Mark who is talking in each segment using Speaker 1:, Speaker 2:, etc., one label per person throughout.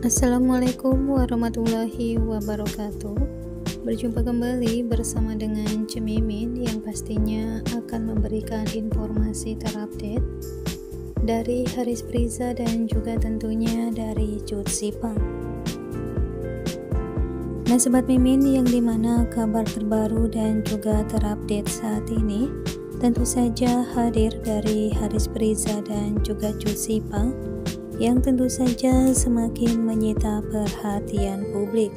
Speaker 1: Assalamualaikum warahmatullahi wabarakatuh. Berjumpa kembali bersama dengan Cemimin yang pastinya akan memberikan informasi terupdate dari Haris Priza dan juga tentunya dari Cut Sipang. Nah Sobat Mimin yang di mana kabar terbaru dan juga terupdate saat ini tentu saja hadir dari Haris Priza dan juga Cut Sipang yang tentu saja semakin menyita perhatian publik.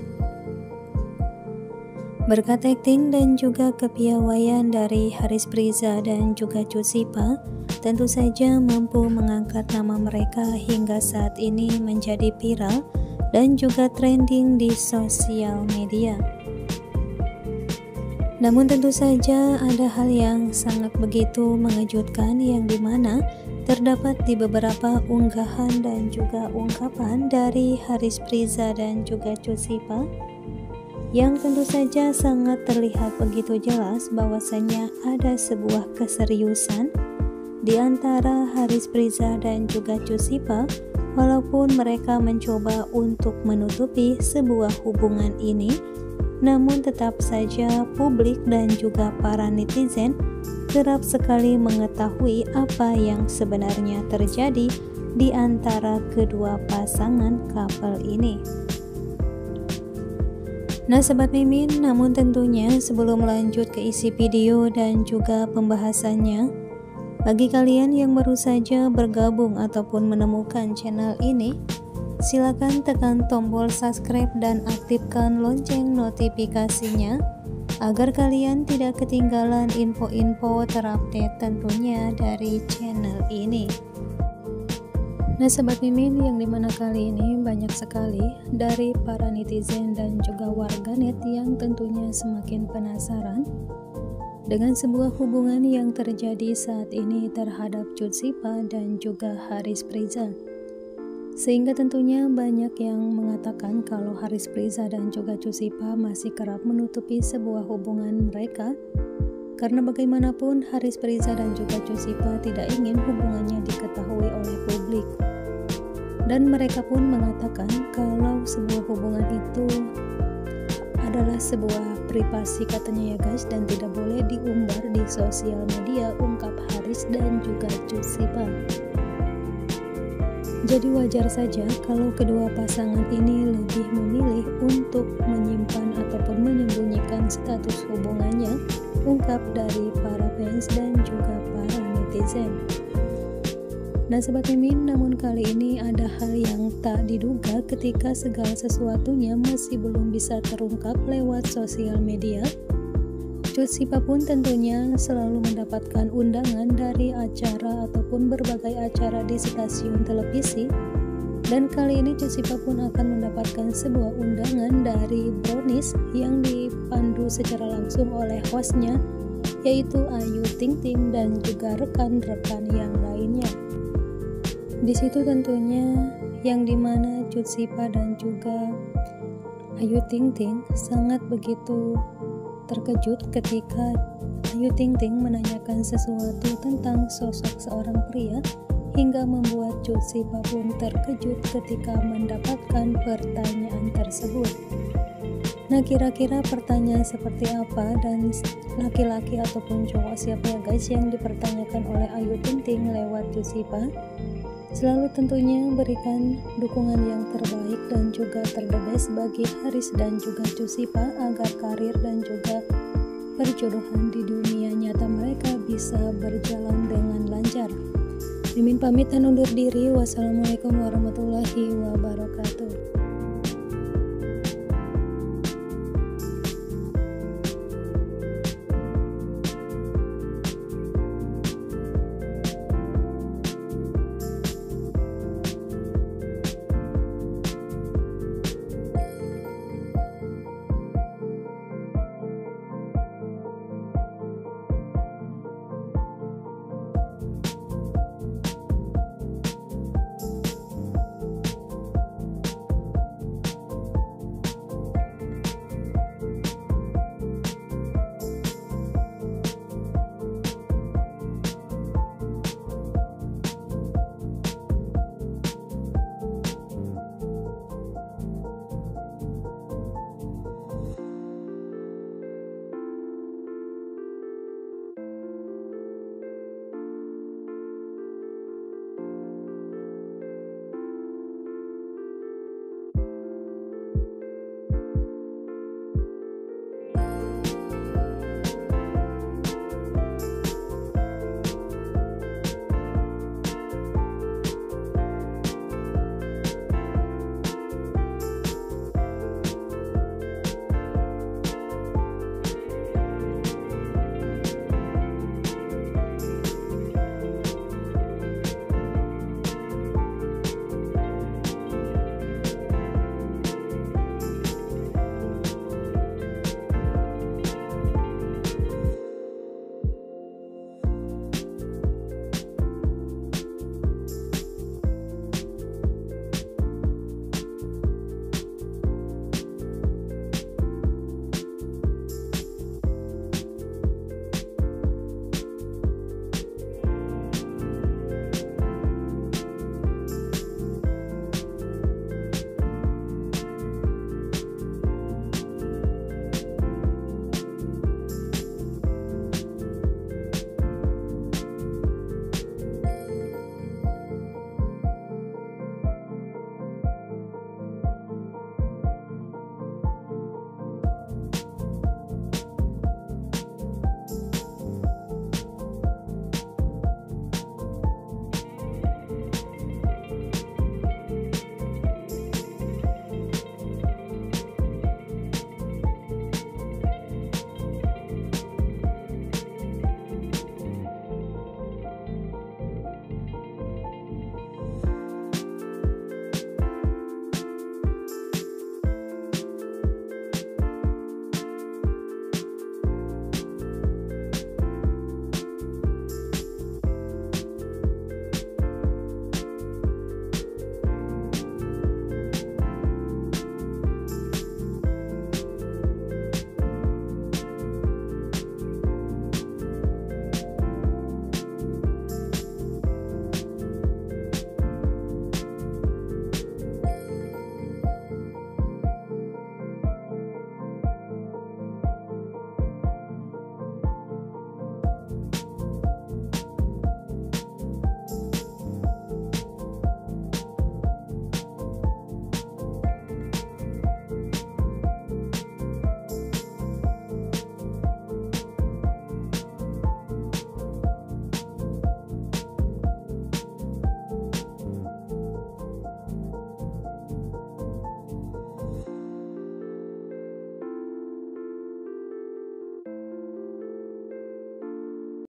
Speaker 1: Berkat acting dan juga kepiawaian dari Haris Priza dan juga Cusipa, tentu saja mampu mengangkat nama mereka hingga saat ini menjadi viral dan juga trending di sosial media. Namun tentu saja ada hal yang sangat begitu mengejutkan yang di mana terdapat di beberapa unggahan dan juga ungkapan dari Haris Priza dan juga Cusipa yang tentu saja sangat terlihat begitu jelas bahwasanya ada sebuah keseriusan di antara Haris Priza dan juga Cusipa walaupun mereka mencoba untuk menutupi sebuah hubungan ini namun tetap saja publik dan juga para netizen kerap sekali mengetahui apa yang sebenarnya terjadi di antara kedua pasangan couple ini. Nah Sobat Mimin, namun tentunya sebelum lanjut ke isi video dan juga pembahasannya, bagi kalian yang baru saja bergabung ataupun menemukan channel ini, silakan tekan tombol subscribe dan aktifkan lonceng notifikasinya agar kalian tidak ketinggalan info-info terupdate tentunya dari channel ini. Nah sobat mimin yang di mana kali ini banyak sekali dari para netizen dan juga warganet yang tentunya semakin penasaran dengan sebuah hubungan yang terjadi saat ini terhadap Cut Sipa dan juga Haris Priza. Sehingga tentunya banyak yang mengatakan kalau Haris Priza dan juga Cusipa masih kerap menutupi sebuah hubungan mereka karena bagaimanapun Haris Priza dan juga Cusipa tidak ingin hubungannya diketahui oleh publik. Dan mereka pun mengatakan kalau sebuah hubungan itu adalah sebuah privasi katanya ya guys dan tidak boleh diumbar di sosial media ungkap Haris dan juga Cusipa. Jadi wajar saja kalau kedua pasangan ini lebih memilih untuk menyimpan ataupun menyembunyikan status hubungannya ungkap dari para fans dan juga para netizen. Nah Sobat Mimin, namun kali ini ada hal yang tak diduga ketika segala sesuatunya masih belum bisa terungkap lewat sosial media Cut Sipa pun tentunya selalu mendapatkan undangan dari acara ataupun berbagai acara di stasiun televisi dan kali ini Cut Sipa pun akan mendapatkan sebuah undangan dari Brownies yang dipandu secara langsung oleh hostnya yaitu Ayu Ting Ting dan juga rekan-rekan yang lainnya. Di situ tentunya yang di mana Cut Sipa dan juga Ayu Ting Ting sangat begitu terkejut ketika Ayu Ting Ting menanyakan sesuatu tentang sosok seorang pria hingga membuat Sipa pun terkejut ketika mendapatkan pertanyaan tersebut. Nah kira-kira pertanyaan seperti apa dan laki-laki ataupun cowok siapa ya guys yang dipertanyakan oleh Ayu Ting Ting lewat Sipa? Selalu tentunya berikan dukungan yang terbaik dan juga terdedes bagi Haris dan juga Cusipa agar karir dan juga perjodohan di dunia nyata mereka bisa berjalan dengan lancar. Mimin pamit dan undur diri. Wassalamualaikum warahmatullahi wabarakatuh.